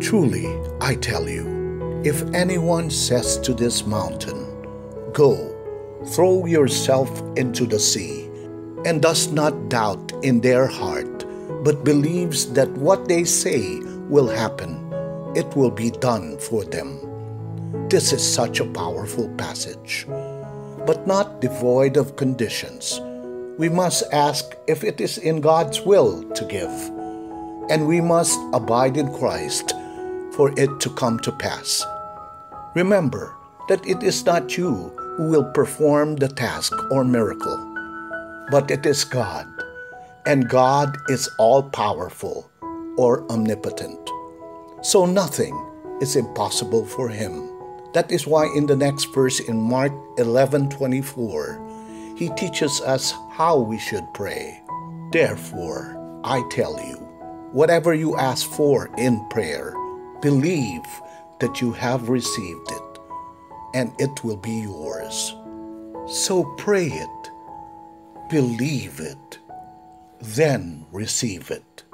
Truly, I tell you, if anyone says to this mountain, Go, throw yourself into the sea, and does not doubt in their heart, but believes that what they say will happen, it will be done for them. This is such a powerful passage, but not devoid of conditions. We must ask if it is in God's will to give, and we must abide in Christ for it to come to pass. Remember that it is not you who will perform the task or miracle, but it is God, and God is all powerful or omnipotent. So nothing is impossible for him. That is why in the next verse in Mark 11:24, he teaches us how we should pray. Therefore, I tell you, whatever you ask for in prayer, believe that you have received it, and it will be yours. So pray it, believe it, then receive it.